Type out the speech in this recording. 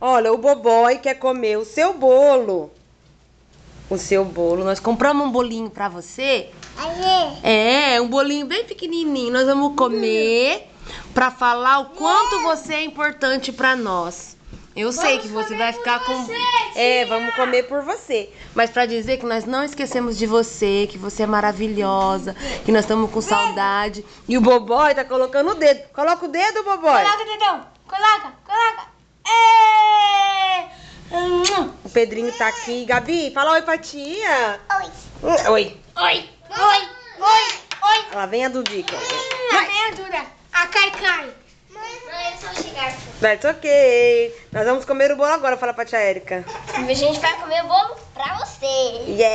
Olha, o Bobói quer comer o seu bolo. O seu bolo. Nós compramos um bolinho pra você. É, um bolinho bem pequenininho. Nós vamos comer pra falar o quanto você é importante pra nós. Eu sei que você vai ficar com. É, vamos comer por você. Mas pra dizer que nós não esquecemos de você, que você é maravilhosa, que nós estamos com saudade. E o Bobói tá colocando o dedo. Coloca o dedo, Bobói. Coloca, dedão. Coloca, coloca. O Pedrinho tá aqui. Gabi, fala oi pra tia. Oi. Hum, Oi. Oi. Oi. Oi. Oi. Ela vem a Dudica. A meia dura. A. Mãe, é só chegar. That's ok. Nós vamos comer o bolo agora, fala pra tia Érica. A gente vai comer o bolo pra você. Yeah.